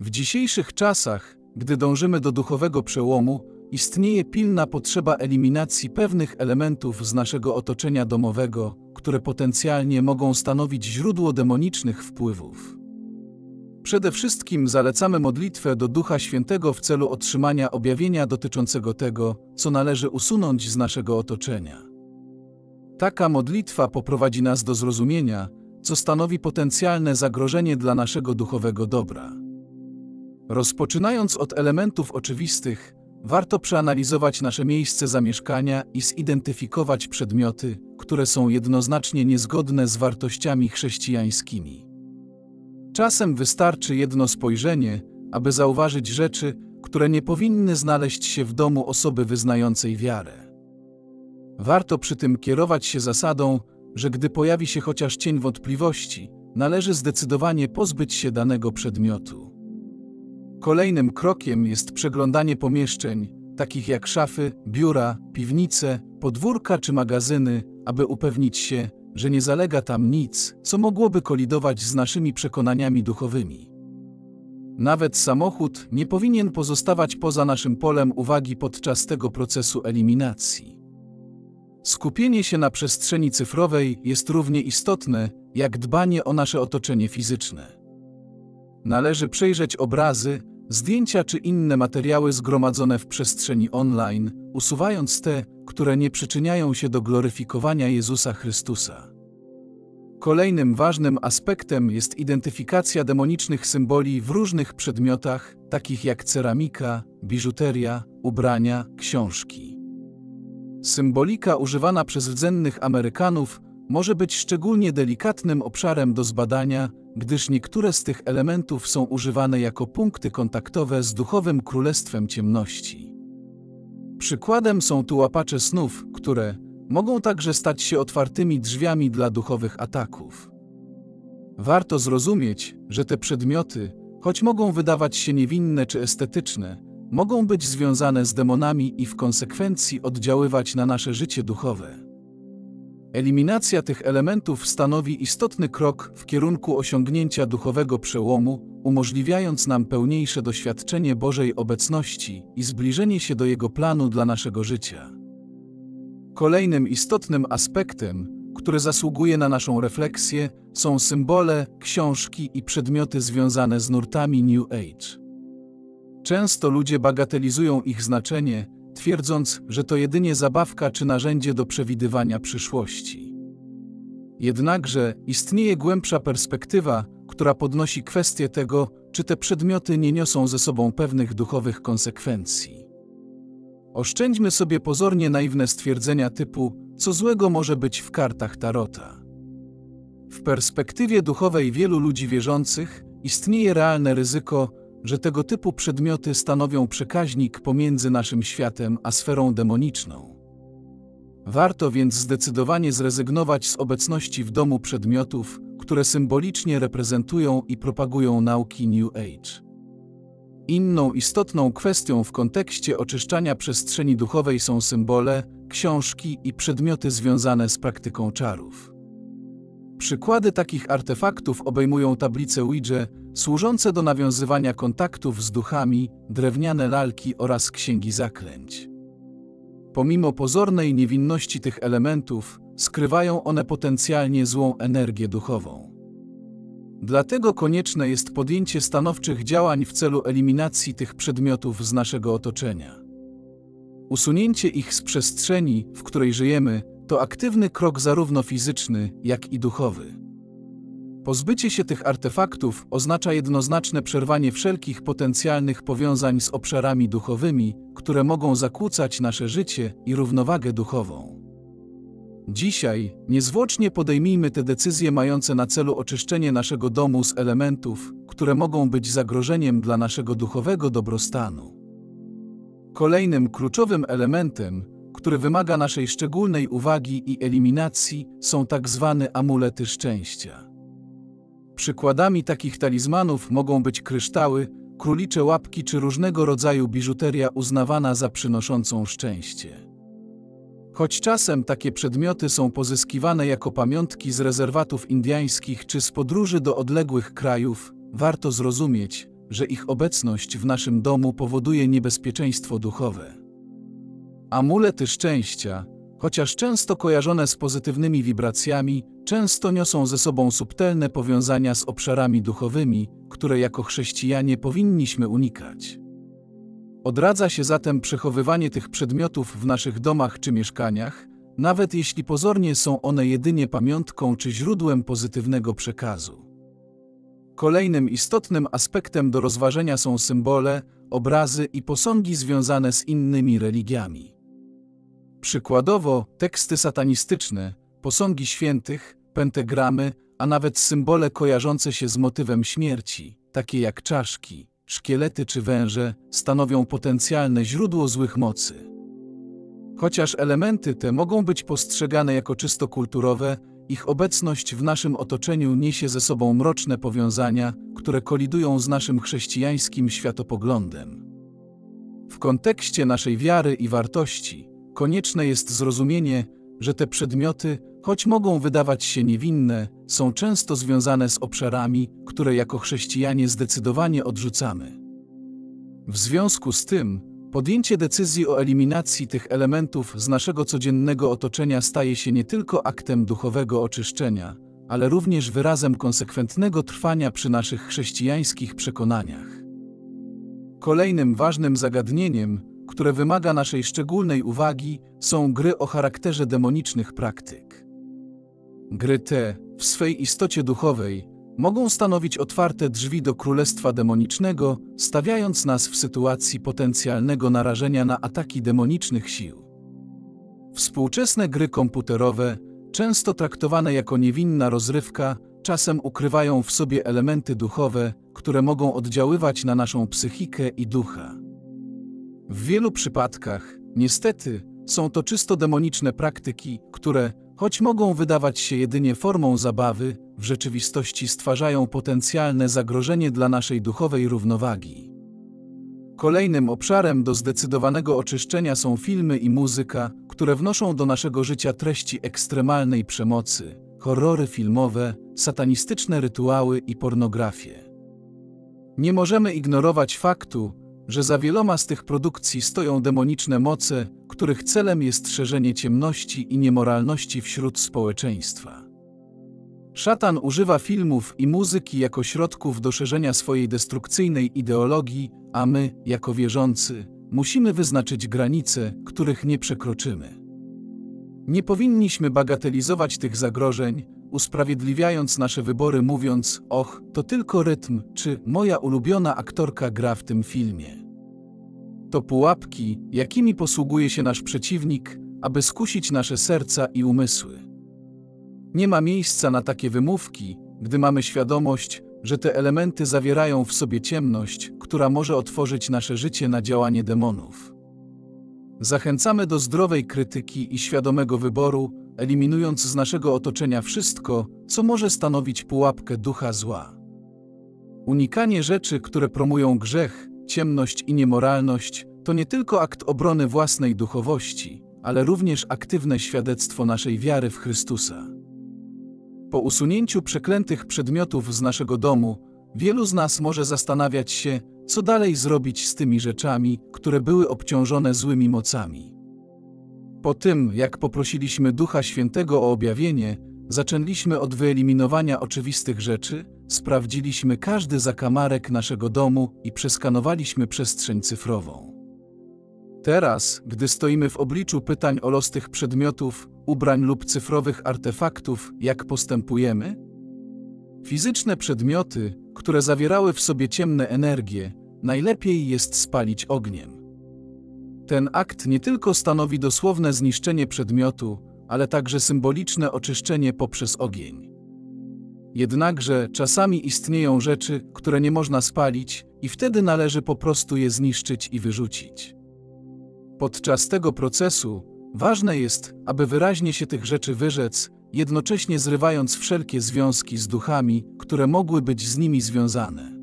W dzisiejszych czasach, gdy dążymy do duchowego przełomu, istnieje pilna potrzeba eliminacji pewnych elementów z naszego otoczenia domowego, które potencjalnie mogą stanowić źródło demonicznych wpływów. Przede wszystkim zalecamy modlitwę do Ducha Świętego w celu otrzymania objawienia dotyczącego tego, co należy usunąć z naszego otoczenia. Taka modlitwa poprowadzi nas do zrozumienia, co stanowi potencjalne zagrożenie dla naszego duchowego dobra. Rozpoczynając od elementów oczywistych, warto przeanalizować nasze miejsce zamieszkania i zidentyfikować przedmioty, które są jednoznacznie niezgodne z wartościami chrześcijańskimi. Czasem wystarczy jedno spojrzenie, aby zauważyć rzeczy, które nie powinny znaleźć się w domu osoby wyznającej wiarę. Warto przy tym kierować się zasadą, że gdy pojawi się chociaż cień wątpliwości, należy zdecydowanie pozbyć się danego przedmiotu. Kolejnym krokiem jest przeglądanie pomieszczeń, takich jak szafy, biura, piwnice, podwórka czy magazyny, aby upewnić się, że nie zalega tam nic, co mogłoby kolidować z naszymi przekonaniami duchowymi. Nawet samochód nie powinien pozostawać poza naszym polem uwagi podczas tego procesu eliminacji. Skupienie się na przestrzeni cyfrowej jest równie istotne, jak dbanie o nasze otoczenie fizyczne. Należy przejrzeć obrazy, zdjęcia czy inne materiały zgromadzone w przestrzeni online, usuwając te, które nie przyczyniają się do gloryfikowania Jezusa Chrystusa. Kolejnym ważnym aspektem jest identyfikacja demonicznych symboli w różnych przedmiotach, takich jak ceramika, biżuteria, ubrania, książki. Symbolika używana przez rdzennych Amerykanów może być szczególnie delikatnym obszarem do zbadania, gdyż niektóre z tych elementów są używane jako punkty kontaktowe z duchowym królestwem ciemności. Przykładem są tu łapacze snów, które mogą także stać się otwartymi drzwiami dla duchowych ataków. Warto zrozumieć, że te przedmioty, choć mogą wydawać się niewinne czy estetyczne, mogą być związane z demonami i w konsekwencji oddziaływać na nasze życie duchowe. Eliminacja tych elementów stanowi istotny krok w kierunku osiągnięcia duchowego przełomu, umożliwiając nam pełniejsze doświadczenie Bożej obecności i zbliżenie się do Jego planu dla naszego życia. Kolejnym istotnym aspektem, który zasługuje na naszą refleksję, są symbole, książki i przedmioty związane z nurtami New Age. Często ludzie bagatelizują ich znaczenie, twierdząc, że to jedynie zabawka czy narzędzie do przewidywania przyszłości. Jednakże istnieje głębsza perspektywa, która podnosi kwestię tego, czy te przedmioty nie niosą ze sobą pewnych duchowych konsekwencji. Oszczędźmy sobie pozornie naiwne stwierdzenia typu, co złego może być w kartach tarota. W perspektywie duchowej wielu ludzi wierzących istnieje realne ryzyko, że tego typu przedmioty stanowią przekaźnik pomiędzy naszym światem a sferą demoniczną. Warto więc zdecydowanie zrezygnować z obecności w domu przedmiotów, które symbolicznie reprezentują i propagują nauki New Age. Inną istotną kwestią w kontekście oczyszczania przestrzeni duchowej są symbole, książki i przedmioty związane z praktyką czarów. Przykłady takich artefaktów obejmują tablice Ouija, służące do nawiązywania kontaktów z duchami, drewniane lalki oraz księgi zaklęć. Pomimo pozornej niewinności tych elementów, skrywają one potencjalnie złą energię duchową. Dlatego konieczne jest podjęcie stanowczych działań w celu eliminacji tych przedmiotów z naszego otoczenia. Usunięcie ich z przestrzeni, w której żyjemy, to aktywny krok zarówno fizyczny, jak i duchowy. Pozbycie się tych artefaktów oznacza jednoznaczne przerwanie wszelkich potencjalnych powiązań z obszarami duchowymi, które mogą zakłócać nasze życie i równowagę duchową. Dzisiaj niezwłocznie podejmijmy te decyzje mające na celu oczyszczenie naszego domu z elementów, które mogą być zagrożeniem dla naszego duchowego dobrostanu. Kolejnym kluczowym elementem, który wymaga naszej szczególnej uwagi i eliminacji, są tak zwane amulety szczęścia. Przykładami takich talizmanów mogą być kryształy, królicze łapki czy różnego rodzaju biżuteria uznawana za przynoszącą szczęście. Choć czasem takie przedmioty są pozyskiwane jako pamiątki z rezerwatów indiańskich czy z podróży do odległych krajów, warto zrozumieć, że ich obecność w naszym domu powoduje niebezpieczeństwo duchowe. Amulety szczęścia, chociaż często kojarzone z pozytywnymi wibracjami, często niosą ze sobą subtelne powiązania z obszarami duchowymi, które jako chrześcijanie powinniśmy unikać. Odradza się zatem przechowywanie tych przedmiotów w naszych domach czy mieszkaniach, nawet jeśli pozornie są one jedynie pamiątką czy źródłem pozytywnego przekazu. Kolejnym istotnym aspektem do rozważenia są symbole, obrazy i posągi związane z innymi religiami. Przykładowo teksty satanistyczne, posągi świętych, pentagramy, a nawet symbole kojarzące się z motywem śmierci, takie jak czaszki, szkielety czy węże, stanowią potencjalne źródło złych mocy. Chociaż elementy te mogą być postrzegane jako czysto kulturowe, ich obecność w naszym otoczeniu niesie ze sobą mroczne powiązania, które kolidują z naszym chrześcijańskim światopoglądem. W kontekście naszej wiary i wartości konieczne jest zrozumienie, że te przedmioty, choć mogą wydawać się niewinne, są często związane z obszarami, które jako chrześcijanie zdecydowanie odrzucamy. W związku z tym, podjęcie decyzji o eliminacji tych elementów z naszego codziennego otoczenia staje się nie tylko aktem duchowego oczyszczenia, ale również wyrazem konsekwentnego trwania przy naszych chrześcijańskich przekonaniach. Kolejnym ważnym zagadnieniem, które wymaga naszej szczególnej uwagi, są gry o charakterze demonicznych praktyk. Gry te, w swej istocie duchowej, mogą stanowić otwarte drzwi do królestwa demonicznego, stawiając nas w sytuacji potencjalnego narażenia na ataki demonicznych sił. Współczesne gry komputerowe, często traktowane jako niewinna rozrywka, czasem ukrywają w sobie elementy duchowe, które mogą oddziaływać na naszą psychikę i ducha. W wielu przypadkach, niestety, są to czysto demoniczne praktyki, które, choć mogą wydawać się jedynie formą zabawy, w rzeczywistości stwarzają potencjalne zagrożenie dla naszej duchowej równowagi. Kolejnym obszarem do zdecydowanego oczyszczenia są filmy i muzyka, które wnoszą do naszego życia treści ekstremalnej przemocy, horrory filmowe, satanistyczne rytuały i pornografię. Nie możemy ignorować faktu, że za wieloma z tych produkcji stoją demoniczne moce, których celem jest szerzenie ciemności i niemoralności wśród społeczeństwa. Szatan używa filmów i muzyki jako środków do szerzenia swojej destrukcyjnej ideologii, a my, jako wierzący, musimy wyznaczyć granice, których nie przekroczymy. Nie powinniśmy bagatelizować tych zagrożeń, usprawiedliwiając nasze wybory, mówiąc: Och, to tylko rytm, czy moja ulubiona aktorka gra w tym filmie. To pułapki, jakimi posługuje się nasz przeciwnik, aby skusić nasze serca i umysły. Nie ma miejsca na takie wymówki, gdy mamy świadomość, że te elementy zawierają w sobie ciemność, która może otworzyć nasze życie na działanie demonów. Zachęcamy do zdrowej krytyki i świadomego wyboru, eliminując z naszego otoczenia wszystko, co może stanowić pułapkę ducha zła. Unikanie rzeczy, które promują grzech, ciemność i niemoralność, to nie tylko akt obrony własnej duchowości, ale również aktywne świadectwo naszej wiary w Chrystusa. Po usunięciu przeklętych przedmiotów z naszego domu, wielu z nas może zastanawiać się, co dalej zrobić z tymi rzeczami, które były obciążone złymi mocami. Po tym, jak poprosiliśmy Ducha Świętego o objawienie, zaczęliśmy od wyeliminowania oczywistych rzeczy, sprawdziliśmy każdy zakamarek naszego domu i przeskanowaliśmy przestrzeń cyfrową. Teraz, gdy stoimy w obliczu pytań o los tych przedmiotów, ubrań lub cyfrowych artefaktów, jak postępujemy? Fizyczne przedmioty, które zawierały w sobie ciemne energie, najlepiej jest spalić ogniem. Ten akt nie tylko stanowi dosłowne zniszczenie przedmiotu, ale także symboliczne oczyszczenie poprzez ogień. Jednakże czasami istnieją rzeczy, które nie można spalić, i wtedy należy po prostu je zniszczyć i wyrzucić. Podczas tego procesu ważne jest, aby wyraźnie się tych rzeczy wyrzec, jednocześnie zrywając wszelkie związki z duchami, które mogły być z nimi związane.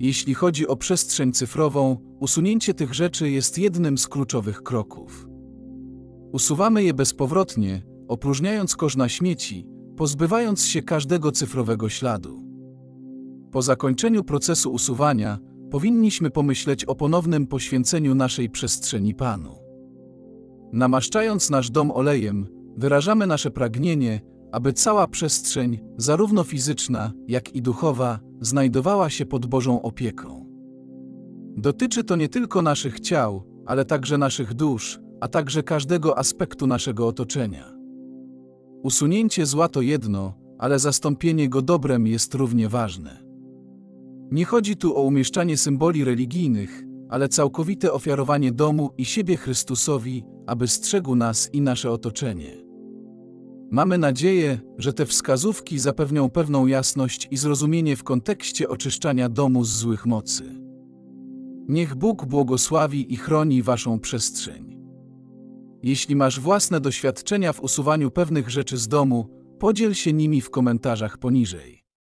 Jeśli chodzi o przestrzeń cyfrową, usunięcie tych rzeczy jest jednym z kluczowych kroków. Usuwamy je bezpowrotnie, opróżniając kosz na śmieci, pozbywając się każdego cyfrowego śladu. Po zakończeniu procesu usuwania, powinniśmy pomyśleć o ponownym poświęceniu naszej przestrzeni Panu. Namaszczając nasz dom olejem, wyrażamy nasze pragnienie, aby cała przestrzeń, zarówno fizyczna, jak i duchowa, znajdowała się pod Bożą opieką. Dotyczy to nie tylko naszych ciał, ale także naszych dusz, a także każdego aspektu naszego otoczenia. Usunięcie zła to jedno, ale zastąpienie go dobrem jest równie ważne. Nie chodzi tu o umieszczanie symboli religijnych, ale całkowite ofiarowanie domu i siebie Chrystusowi, aby strzegł nas i nasze otoczenie. Mamy nadzieję, że te wskazówki zapewnią pewną jasność i zrozumienie w kontekście oczyszczania domu z złych mocy. Niech Bóg błogosławi i chroni Waszą przestrzeń. Jeśli masz własne doświadczenia w usuwaniu pewnych rzeczy z domu, podziel się nimi w komentarzach poniżej.